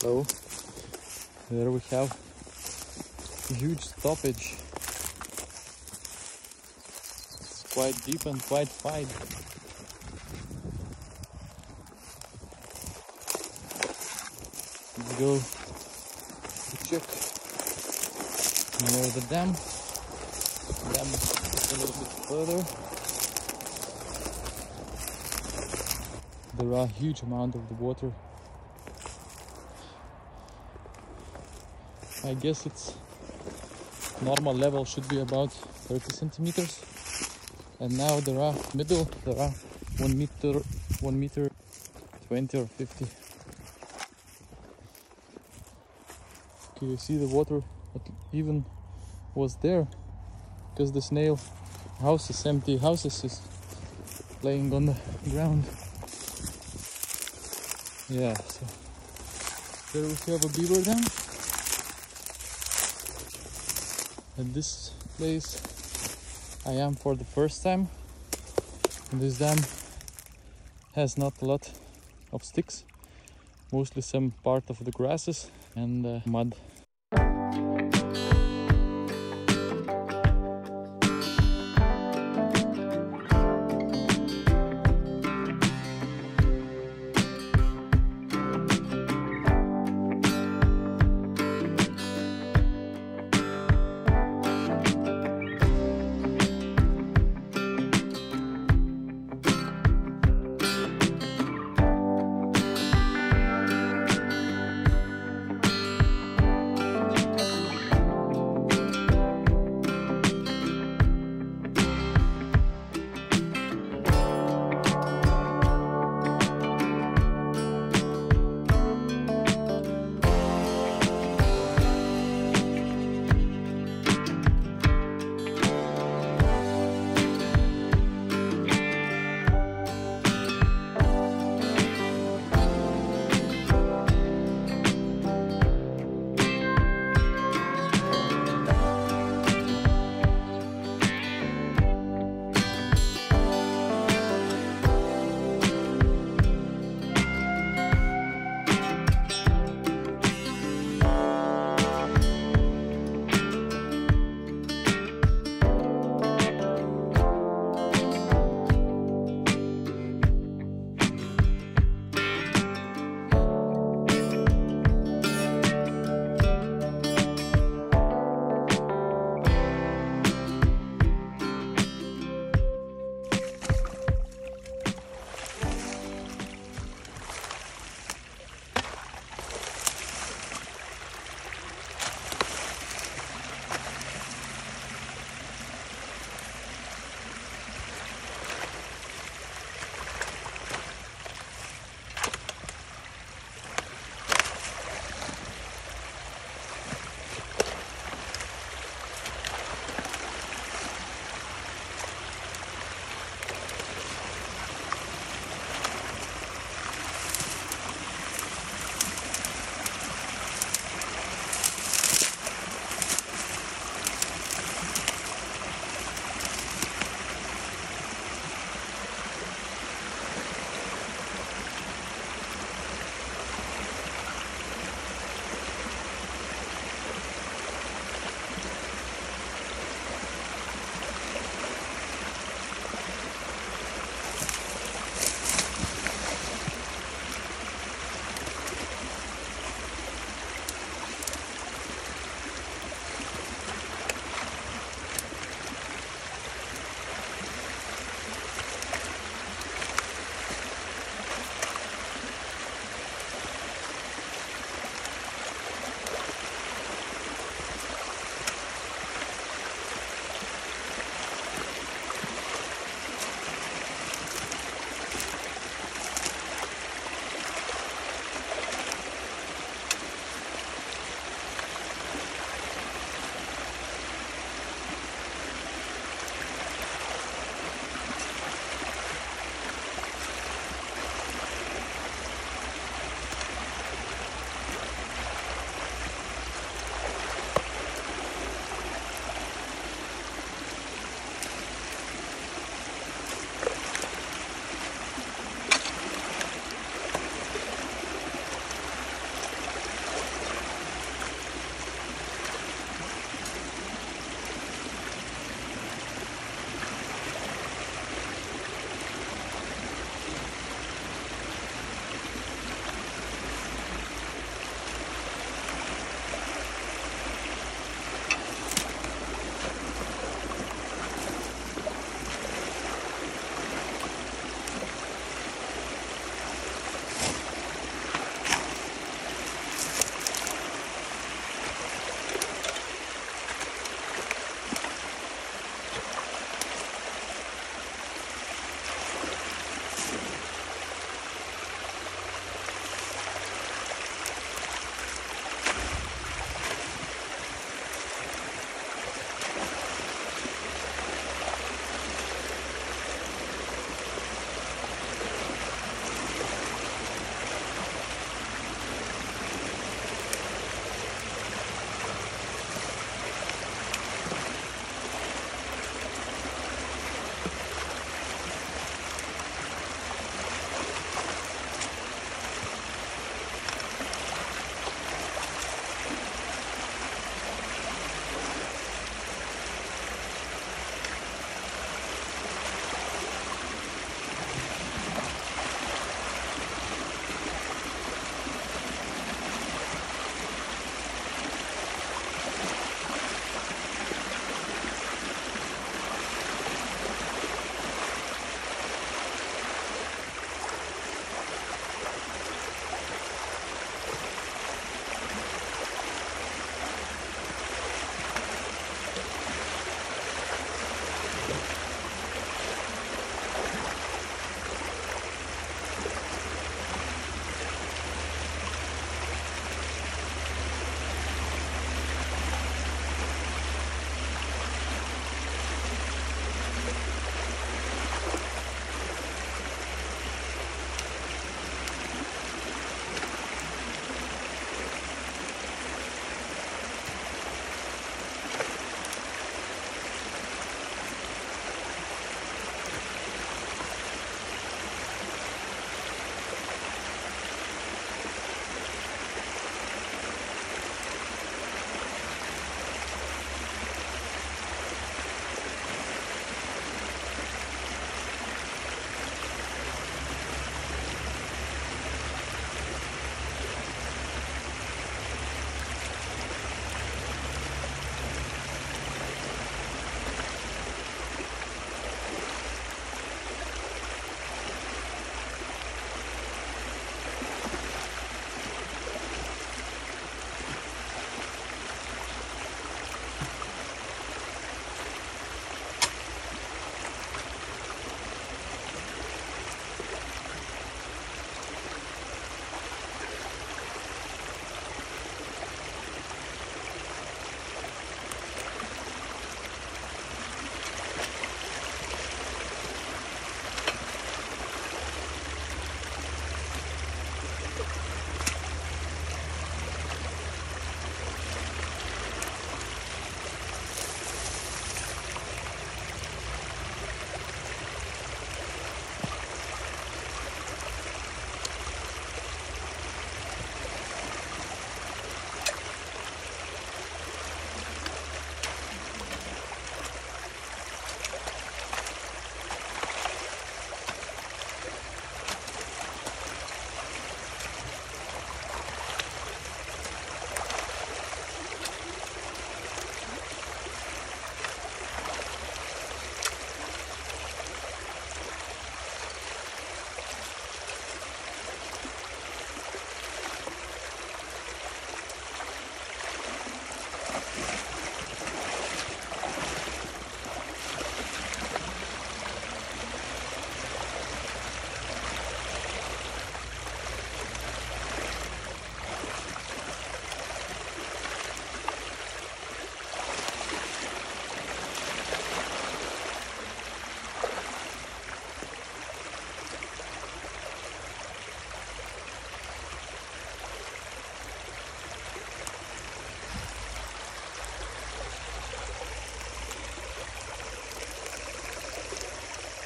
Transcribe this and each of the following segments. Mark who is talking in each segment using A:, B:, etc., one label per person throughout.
A: So there we have huge stoppage. It's quite deep and quite wide. Let's go to check near the dam. Dam a little bit further. There are huge amount of the water. I guess its normal level should be about 30 centimeters. And now there are middle, there are one meter, one meter, 20 or 50. Okay, you see the water even was there because the snail house is empty, houses is laying on the ground. Yeah, so there we have a beaver dam. At this place I am for the first time. This dam has not a lot of sticks, mostly some part of the grasses and uh, mud.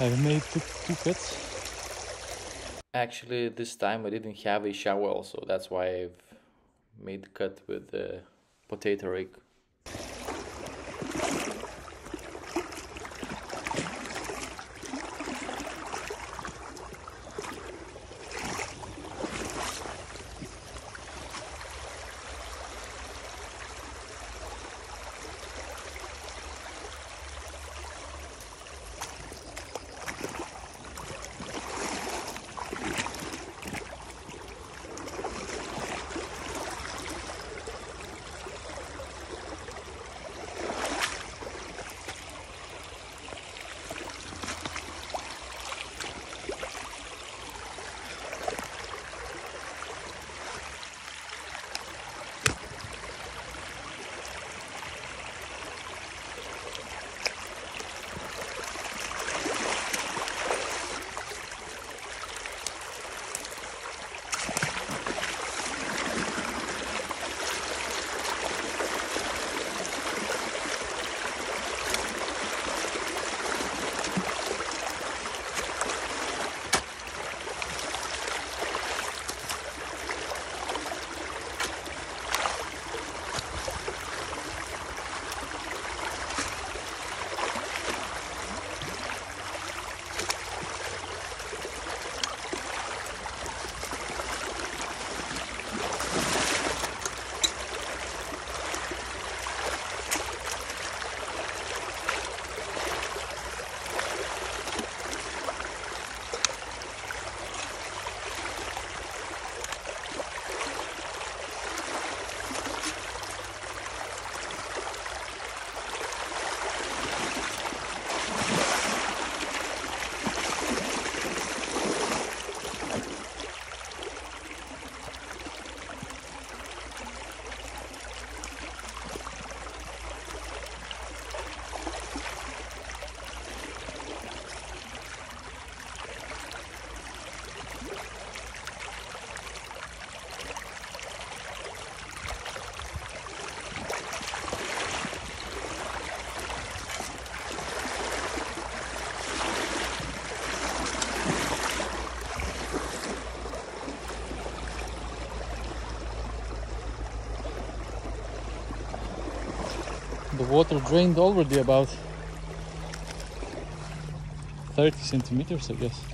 A: I've made two, two cuts. Actually, this time I didn't have a shovel, so that's why I've made the cut with the potato rake. Water drained already about 30 centimeters I guess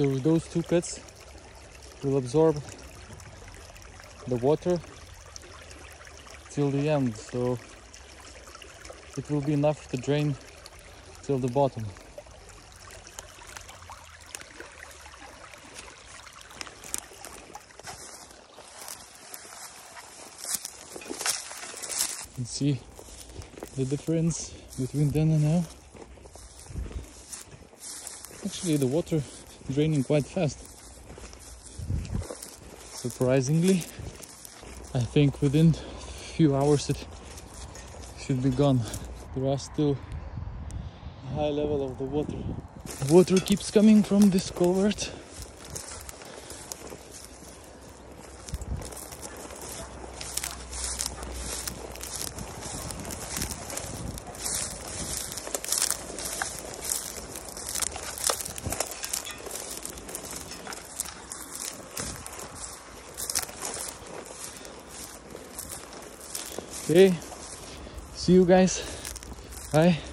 A: so those two cuts will absorb the water till the end. So it will be enough to drain till the bottom. See the difference between then and now. Actually, the water draining quite fast. Surprisingly, I think within a few hours it should be gone. There are still high level of the water. Water keeps coming from this culvert. Okay, see you guys. Bye.